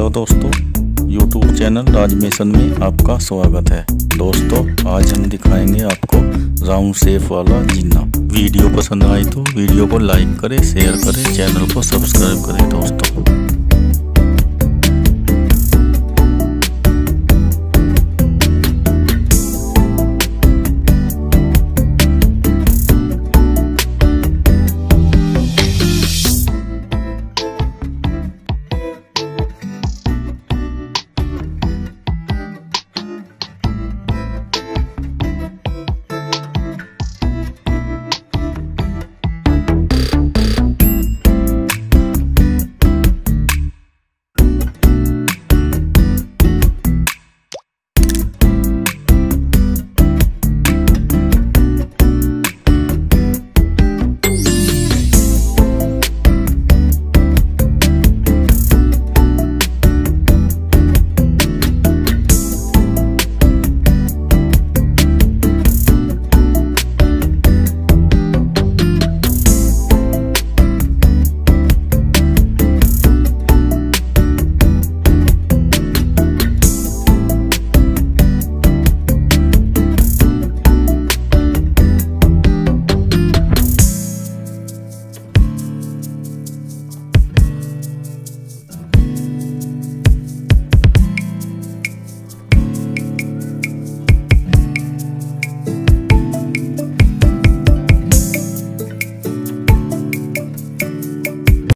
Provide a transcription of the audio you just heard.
Hello दोस्तों YouTube channel राजमेशन में आपका स्वागत है। दोस्तों, आज हम दिखाएँगे आपको राउंड शेप वाला जीना। वीडियो पसंद आए तो वीडियो को लाइक करें, शेयर करें, चैनल को सब्सक्राइब करें दोस्तों।